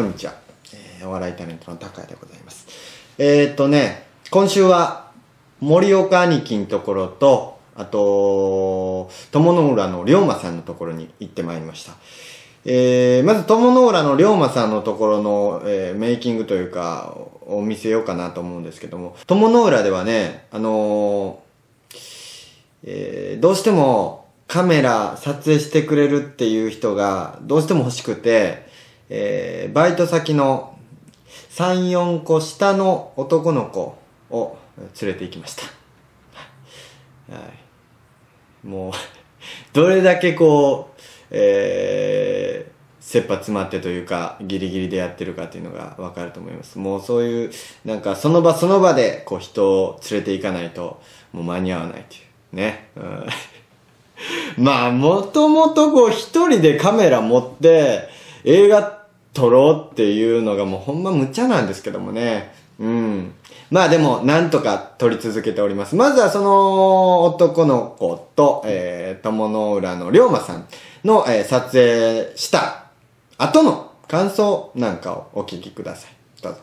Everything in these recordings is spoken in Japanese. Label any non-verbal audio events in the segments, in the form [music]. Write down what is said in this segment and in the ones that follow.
こんにちは。えーお笑いタレントの高谷でございます。えー、っとね、今週は、森岡兄貴のところと、あと、友の浦の龍馬さんのところに行ってまいりました。えー、まず友の浦の龍馬さんのところの、えーメイキングというか、を見せようかなと思うんですけども、友の浦ではね、あのーえーどうしてもカメラ撮影してくれるっていう人がどうしても欲しくて、えーバイト先の3、4個下の男の子を連れて行きました。はい。もう、[laughs] どれだけこう、えー、切羽詰まってというか、ギリギリでやってるかっていうのがわかると思います。もうそういう、なんかその場その場で、こう人を連れて行かないと、もう間に合わないっていう。ね。うん [laughs] まあ、もともとこう一人でカメラ持って映画撮ろうっていうのがもうほんま無茶なんですけどもね。うん。まあでも、なんとか撮り続けております。まずはその男の子と、えー、友の浦の龍馬さんの、えー撮影した後の感想なんかをお聞きください。どうぞ。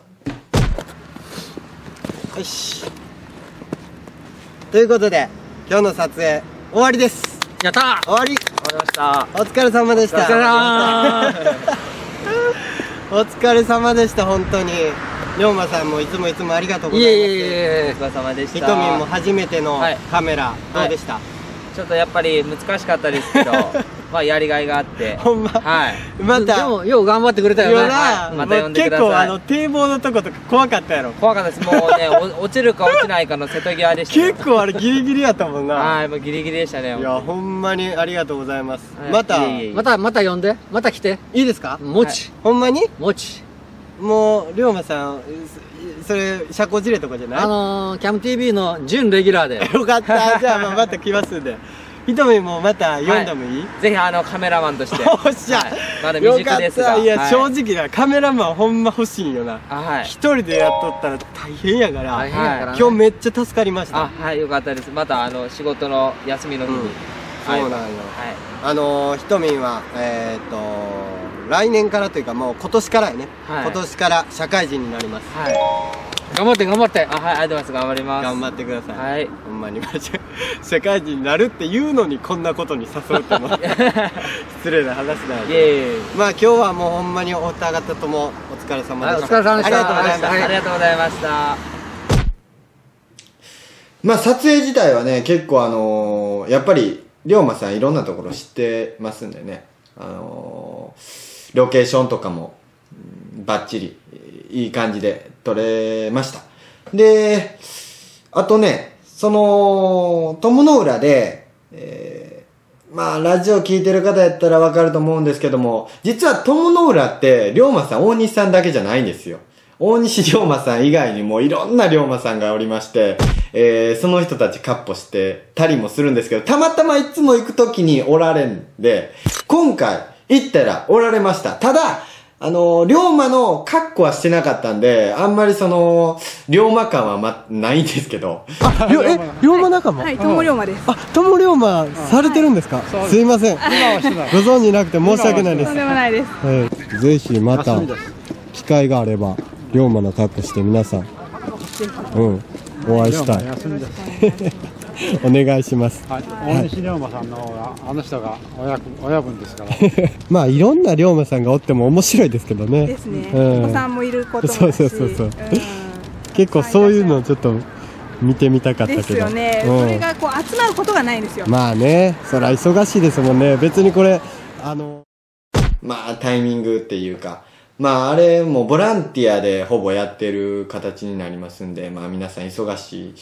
よし。ということで、今日の撮影終わりです。やったー終わり終わりましたお疲れ様でしたお疲れ様 [laughs] お疲れ様でした本当に。龍馬さんもいつもいつもありがとうごいざいます。えいえいえお疲れ様でした。ひとみんも初めてのはい。カメラ、どうでした、ちょっとやっぱり難しかったですけど [laughs] まあやりがいがあって。ほんま？はい。また？でもよう頑張ってくれたよな、はい。また呼んでください。結構あの堤防のとことか怖かったやろ。怖かったです。もうねお落ちるか落ちないかの瀬戸際でした結構あれギリギリやったもんな。はいもうギリギリでしたね。いやほんまにありがとうございます、はい。また？いえいえいまたまた呼んで。また来て。いですか、もち、ほんまに？もち。もう龍馬さんそそれ社交辞令とかじゃない？あのー、キャム TV の準レギュラーで。[laughs] よかった。じゃあ、まあまた来ますんで。ひとみもまた読んでもいい、ぜひあのカメラマンとして。おっしゃ、はい。まだ未熟ですが。いや、はい。正直な、カメラマンほんま欲しいんよな。あはい。一人でやっとったら大変やから、ね、今日めっちゃ助かりました。あはいよかったです。またあの仕事の休みの日に、うん。そうなんよ。はい。あのー、ひとみんは、えっ、と、来年からというかもう今年からやね、はい。今年から社会人になります。はい頑張って頑張って。あはいありがとうございます。頑張ります。頑張ってください。はい。ほんまにマジで社会人になるって言うのにこんなことに誘うっても [laughs] 失礼な話なんイで。エーイまあ今日はもうほんまにお二方ともお疲れ様でした。はいお疲れ様でした。ありがとうございまはいありがとうございました。まあ撮影自体はね、結構あのーやっぱり、龍馬さんいろんなところ知ってますんでね、あのーロケーションとかも、うんバッチリ、いい感じで撮れました。で、あとね、その、友の浦で、えーまあ、ラジオ聞いてる方やったらわかると思うんですけども、実は友の浦って、龍馬さん、大西さんだけじゃないんですよ。大西龍馬さん以外にもいろんな龍馬さんがおりまして、えーその人たちカッポしてたりもするんですけど、たまたまいつも行くときにおられんで、今回行ったらおられました。ただ、あの、龍馬の格好はしてなかったんで、あんまりその、龍馬感はま、ないんですけど。あ、りょえ、龍馬仲間？はい、友龍馬です。あ、友龍馬されてるんですか、す。いません。ご存知なくて申し訳ないでとんでもないです。はい、ぜひまた機会があれば龍馬の格好して皆さんうんお会いしたい [laughs] [laughs] お願いします。はい、大西龍馬さんの方が、あの人が親分親分ですから。[laughs] まあいろんな龍馬さんがおっても面白いですけどね。ですね。うん。お子さんもいることもそう。そうそうそう。うん。結構そういうのちょっと見てみたかったけど。ですよね。うん。それがこう集まることがないんですよ。まあねそりゃ忙しいですもんね。別にこれあの。まあタイミングっていうか。まああれもボランティアでほぼやってる形になりますんでまあ皆さん忙し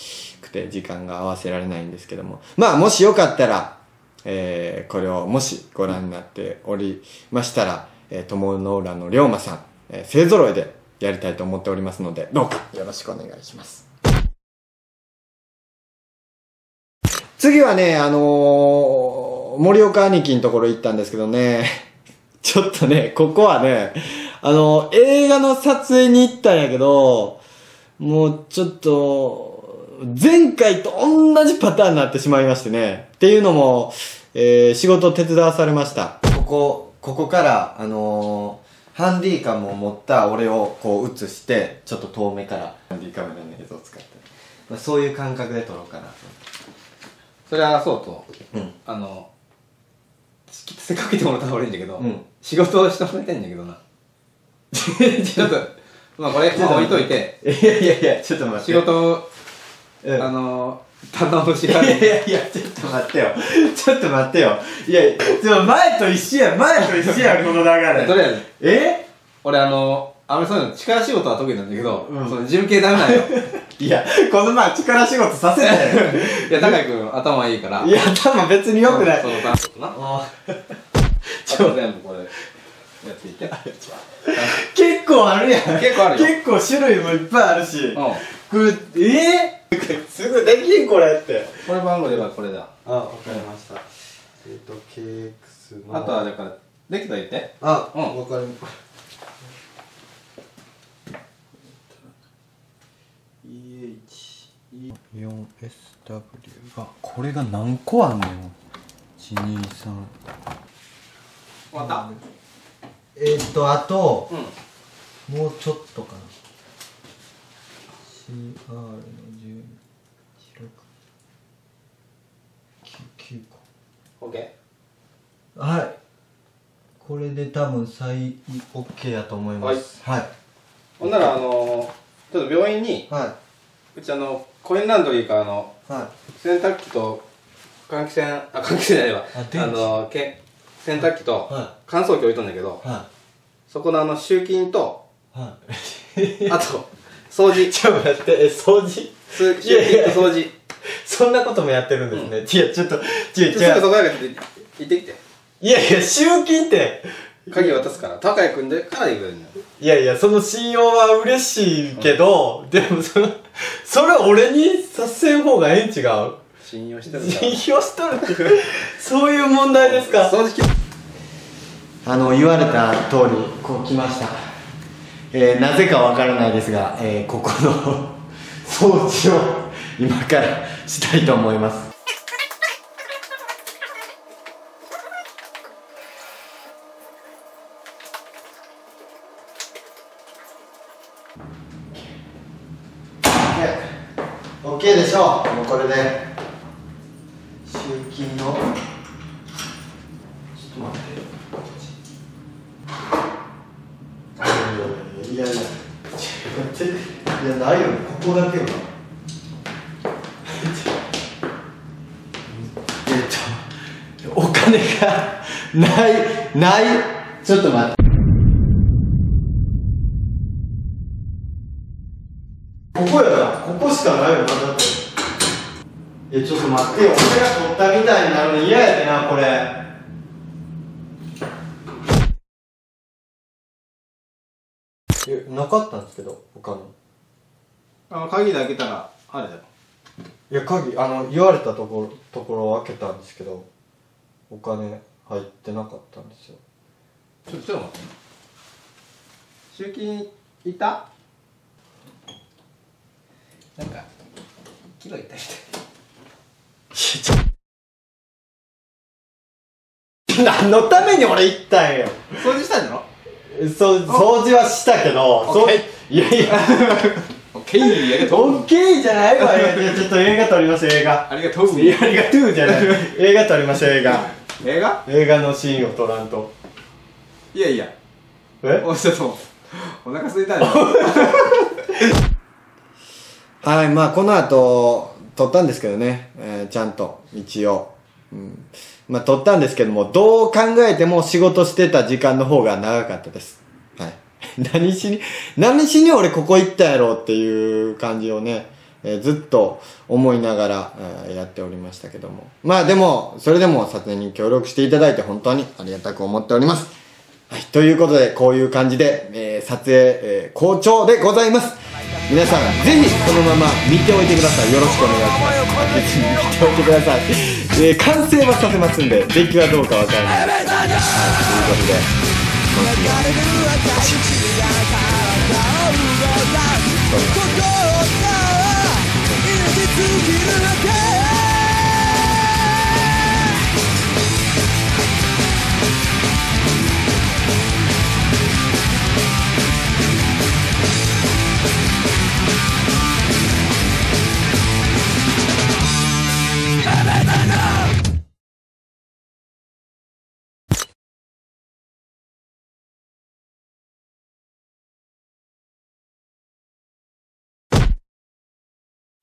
くて時間が合わせられないんですけども。まあもしよかったらえーこれをもしご覧になっておりましたら、えー、友の浦の龍馬さん、えー勢揃いでやりたいと思っておりますのでどうかよろしくお願いします。次はね、あのー森岡兄貴のところ行ったんですけどね、[laughs] ちょっとね、ここはね、あの映画の撮影に行ったんやけど、もうちょっと、前回と同じパターンになってしまいましてね。っていうのも、えー仕事を手伝わされました。ここ、ここから、あのーハンディカムを持った俺をこう映してちょっと遠目からハンディカメラの映像を使って、まあ、そういう感覚で撮ろうかなと。それはそうと。うん。あのせっかく来てもらったら俺いいんだけど、うん。仕事をしてもらいたいんだけどな。[laughs] ちょっとまあこれまあ置いといて。いやいやいやちょっと待って。仕事をうんあの頼むしいやいやいやちょっと待ってよ。[laughs] ちょっと待ってよ。いやちょ前と一緒や前と一緒や [laughs] この流れ。とりあえ？ずえ俺あのあんまりそういうの力仕事は得意なんだけど、うん。その事務系ダメなんよ。[laughs] いやこの前力仕事させたよいや高井君頭いいから。いや頭別に良くない。そのたちょっとなあちょ全部これやっていって結構あるやん。結構あるよ。結構種類もいっぱいあるし。うん。これえー、すぐできんこれって。これ番号ではこれだ。あわかりました。えっ、と KX の。あとはだからできたら言って。あ、うん。わかりま EH4SW あこれが何個あんのよ123終わった？えっ、とあとうん。もうちょっとかな。CR の12 9個。OK はい。これで多分最 OK やと思います。はい。ほんならあのちょっと病院にはうちあのコインランドリーからあのい。は洗濯機と換気扇あ換気扇じゃないわ。あのけ洗濯機とは乾燥機置いとんだけどい。はそこのあの集金といはい。[laughs] あと掃除。[laughs] ちょっと待ってえ掃除？す集金と掃除。そんなこともやってるんですね、いやちょっと違うすぐ違うそこだけ行ってきて。いやいや集金って。鍵渡すから高井君でから言うのよいやいやその信用は嬉しいけど、でもそのそれ俺にさせん方がええん違う？信用してる信用しとるって。そういう問題ですか？掃除機あの言われた通りこう来ました、えーなぜかわからないですが、えーここの [laughs] 掃除を今からしたいと思います。オッケー。でしょう。もうこれで。集金の。ちょっと待って。い。やい。やい。やい。やちょっと待ってい。やない。よここだけよなえっとお金がない。ない。ちょっと待ってここやなここしかない。よなだってい。やちょっと待ってよ俺が取ったみたい。になるの嫌やでなこれえなかったんですけど他の。あの鍵で開けたらあれだよいや鍵あの言われたところところを開けたんですけどお金入ってなかったんですよ。ちょちょっと待って。集金いた？なんかキロいったみ何のために俺行ったんよたい掃除したんじゃろ？そう掃除はしたけどそういやいや。オッケーありがとうオッケーじゃないわいやちょっと映画撮りましょう映画。ありがとう。いやありがとうじゃない。映画撮りましょう映画。映画？映画のシーンを撮らんと。いやいや。え？おちょっとお腹空いたん [laughs] はいまあこの後撮ったんですけどね、えーちゃんと一応、うん、まあ撮ったんですけどもどう考えても仕事してた時間の方が長かったですはい [laughs] 何しに何しに俺ここ行ったやろうっていう感じをね、えーずっと思いながら、えーやっておりましたけどもまあでもそれでも撮影に協力していただいて本当にありがたく思っておりますはい、ということで、こういう感じで、えー撮影、えー好調でございます。皆さん、ぜひ、このまま見ておいてください。よろしくお願いします。見ておいてください。えー完成はさせますんで、出来はどうかわからないです。はいということで、今週は